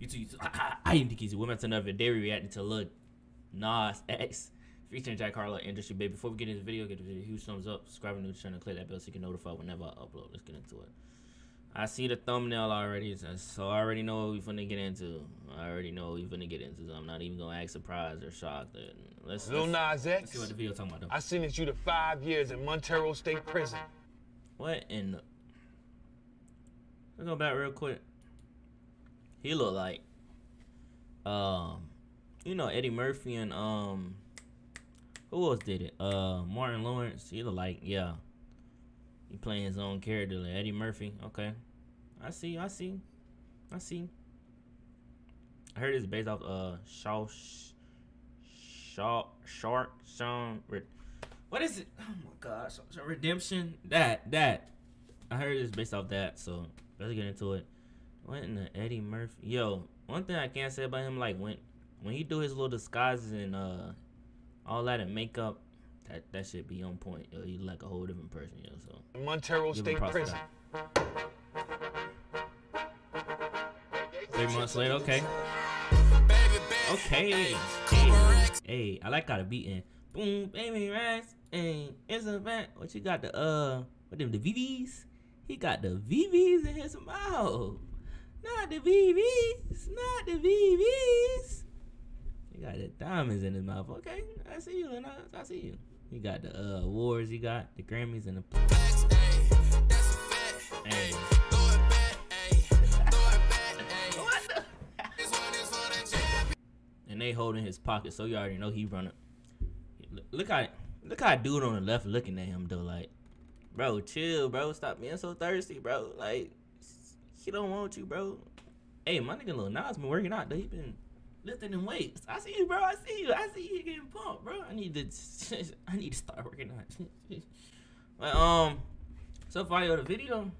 YouTube, YouTube. I, I, I am DKZ. Women to another day reacting to Lil Nas X featuring Jack Harlow Industry Baby. Before we get into the video, get the video a huge thumbs up, subscribe to the channel, click that bell so you can notify whenever I upload. Let's get into it. I see the thumbnail already, so I already know what we're gonna get into. I already know what we're gonna get into. So I'm not even gonna act surprised or shocked. Let's, Lil Nas X. Let's see what the video talking about. Though. I sentenced you to five years in Montero State Prison. What in the... Let's go back real quick. He look like, um, you know Eddie Murphy and um, who else did it? Uh, Martin Lawrence. He look like yeah. He playing his own character like Eddie Murphy. Okay, I see. I see. I see. I heard it's based off uh Shaw Shaw Shark Sean. What is it? Oh my gosh, Redemption. That that. I heard it's based off that. So let's get into it. What in the Eddie Murphy? Yo, one thing I can't say about him, like when when he do his little disguises and uh all that and makeup, that that should be on point. Yo, he like a whole different person, yo. So Montero State Prison. Three months later, okay. Okay. Hey, hey, I like how the beat in. Boom, baby, rats. Hey, it's a fact. What you got the uh, what them the VVs? He got the VVs in his mouth. Not the VVs. Not the VVs. He got the diamonds in his mouth. Okay, I see you, Lena. I see you. He got the uh, awards. He got the Grammys and the. Hey. and they holding his pocket, so you already know he running. Look how look how dude on the left looking at him though, like, bro, chill, bro, stop being so thirsty, bro. Like, he don't want you, bro. Hey, my nigga Lil Nas been working out. Though. He been lifting them weights. I see you, bro. I see you. I see you getting pumped, bro. I need to. I need to start working out. but um, so far, yo, the video,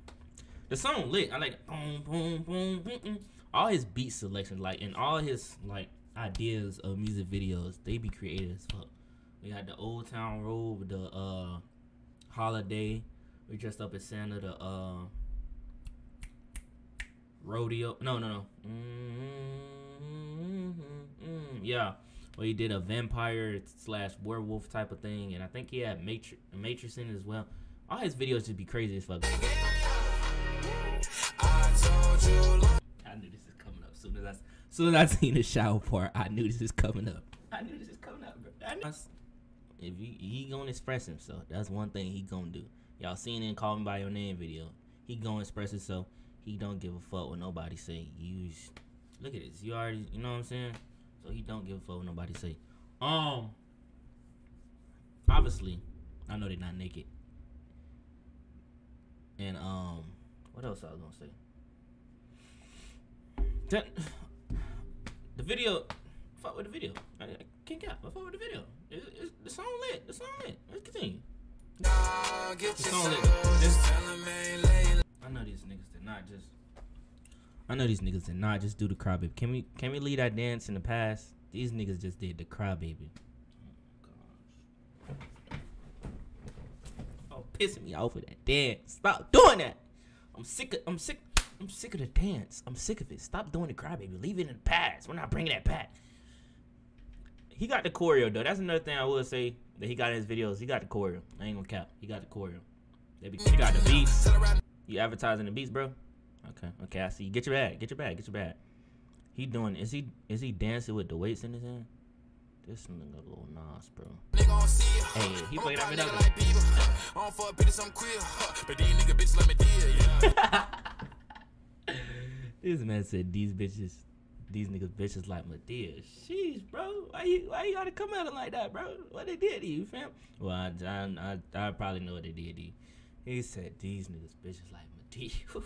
the song lit. I like boom, boom, boom, boom, boom. All his beat selection, like, and all his like ideas of music videos, they be creative as fuck. We had the Old Town Road, the uh holiday. We dressed up as Santa, the uh rodeo. No, no, no. Mm-hmm, mm-hmm, yeah. Well, he did a vampire slash werewolf type of thing, and I think he had Matri- Matrix in as well. All his videos just be crazy as fuck. I knew this is coming up soon as I soon as I seen the shower part. I knew this is coming up. I knew this is coming up, bro. I knew. If he, he gonna express himself, that's one thing he gonna do. Y'all seen in Call Me by Your Name video. He gonna express himself. He don't give a fuck what nobody say. You look at this. You already, you know what I'm saying? So he don't give a fuck what nobody say. Um, obviously, I know they're not naked. And um, what else I was gonna say? That, the video, fuck with the video. I, I can't cap. I fuck with the video. It, it, the song lit. The song lit. Let's continue. the song lit. I know these niggas did not just. I know these niggas did not just do the crybaby. Can we can we leave that dance in the past? These niggas just did the crybaby. Oh gosh. Oh, pissing me off with that dance. Stop doing that. I'm sick of I'm sick I'm sick of the dance. I'm sick of it. Stop doing the crybaby. Leave it in the past. We're not bringing that back. He got the choreo though. That's another thing I will say that he got in his videos. He got the choreo. I ain't gonna cap. He got the choreo. they He got the beats. You advertising the beats, bro? Okay, okay, I see. Get your bag, get your bag, get your bag. He doing is he is he dancing with the weights in his hand? This nigga little Nas, bro. Hey, he played that video. This man said these bitches, these niggas bitches like Madea. Sheesh, bro. Why you why you gotta come at him like that, bro? What they did to you, fam? Well, I I, I, I probably know what they did to you. He said these niggas bitches like Madea.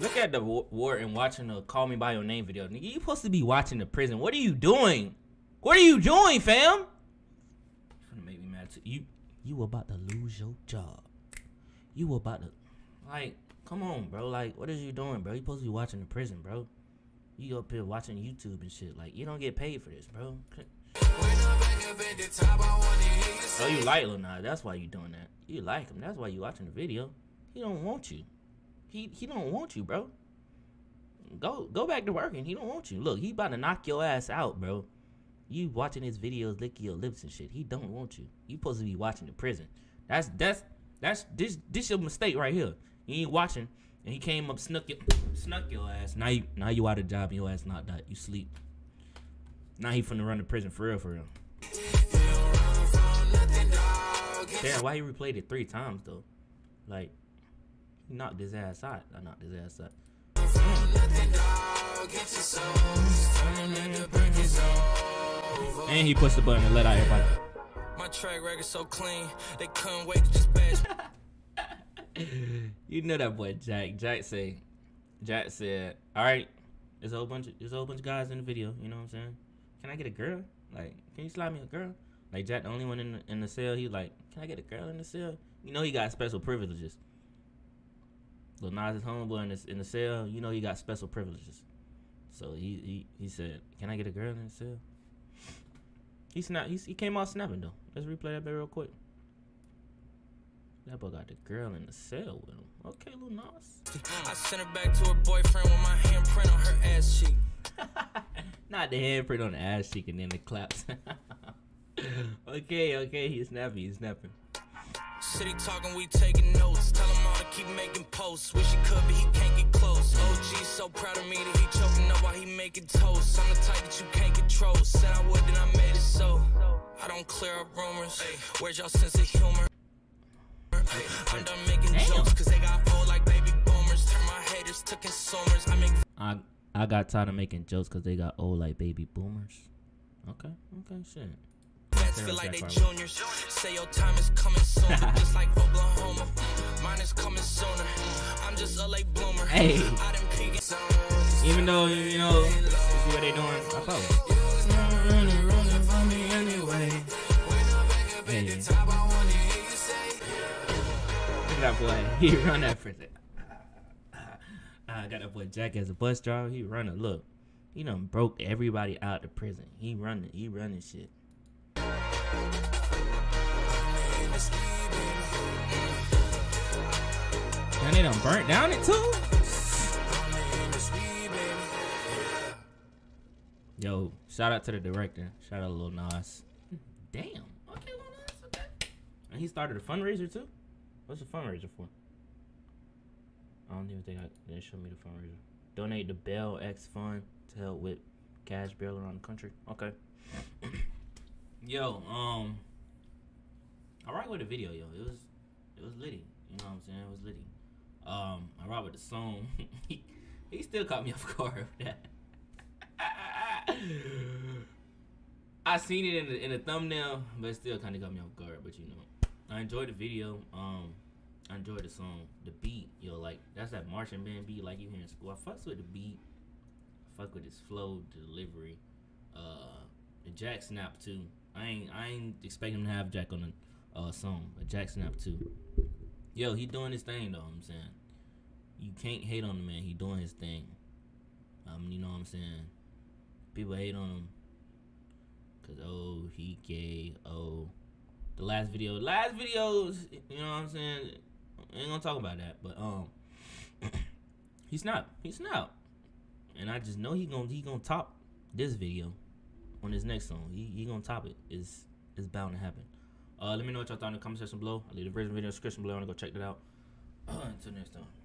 Look at the war and watching the "Call Me by Your Name" video. Nigga, you supposed to be watching the prison. What are you doing? What are you doing, fam? You're gonna make me mad too. You you about to lose your job you were about to like come on bro like what is you doing bro you supposed to be watching the prison bro You up here watching YouTube and shit. Like you don't get paid for this, bro. Oh, you like Lil Nas. That's why you doing that. You like him. That's why you watching the video. He don't want you. He he don't want you, bro. Go go back to working. He don't want you. Look, he about to knock your ass out, bro. You watching his videos, licking your lips and shit. He don't want you. You supposed to be watching the prison. That's that's that's this this your mistake right here. You ain't watching, and he came up snuck your snuck your ass. Now you now you out of job and your ass not that. You sleep. Now he finna run to prison for real, for real. Damn, why he replayed it three times though? Like, he knocked his ass out. I knocked his ass out. And he pushed the button and let out everybody. My track record so clean, they couldn't wait to just bash. you know that boy Jack. Jack say, Jack said, "All right, there's a whole bunch of there's a whole bunch of guys in the video. You know what I'm saying? Can I get a girl? Like, can you slide me a girl? Like Jack, the only one in the, in the cell. He like, can I get a girl in the cell? You know he got special privileges. Lil Nas' homeboy in the, in the cell. You know he got special privileges. So he he, he said, can I get a girl in the cell? He snapped. He, he came out snapping though. Let's replay that bit real quick. That boy got the girl in the cell with him. Okay, Lil Nas. I sent her back to her boyfriend with my handprint on her ass cheek. Not the handprint on the ass cheek and then the claps. okay, okay, he's snapping, he's snapping. City talking, we taking notes. Tell him all to keep making posts. Wish he could, but he can't get close. OG so proud of me that he choking up while he making toast. I'm the type that you can't control. Said I would, then I made it so. I don't clear up rumors. Where's y'all sense of humor? I'm done making Damn. jokes cause they got old like baby boomers. Turn my haters to consumers. I make. I I got tired of making jokes cause they got old like baby boomers. Okay, okay, shit. Feel like they juniors. Say your time is coming soon, just like Oklahoma. Mine is coming sooner. I'm just a late bloomer. Hey. Even though you know, see what they doing, I follow. Hey. Look at that boy. He run that prison. I ah, got that boy Jack as a bus driver. He running. Look, he done broke everybody out of prison. He running. He running shit. And they done burnt down it too. Yo, shout out to the director. Shout out to Lil Nas. Damn. Okay, Lil Nas. Okay. And he started a fundraiser too. What's the fundraiser for? I don't even think I they showed me the fundraiser. Donate the Bail X Fund to help with cash bail around the country. Okay. yo, um, I rock with the video, yo. It was, it was litty. You know what I'm saying? It was litty. Um, I rock with the song. he, he still caught me off guard with that. I seen it in the in the thumbnail, but it still kind of got me off guard. But you know, I enjoyed the video. Um, I enjoyed the song. The beat, yo, like that's that marching band beat, like you hear in school. I fucks with the beat. I fuck with his flow, delivery. Uh, the Jack snap too. I ain't I ain't expecting him to have Jack on a uh, song, but Jack snap too. Yo, he doing his thing though. I'm saying you can't hate on the man. He doing his thing. Um, you know what I'm saying. People hate on him because oh he gay. Oh, the last video, last videos. You know what I'm saying. I ain't gonna talk about that, but um, he's not. He's not. And I just know he gonna he gonna top this video on his next song. He he gonna top it. It's it's bound to happen. Uh, let me know what y'all thought in the comment section below. I'll leave the version video description below. I wanna go check that out. Until next time.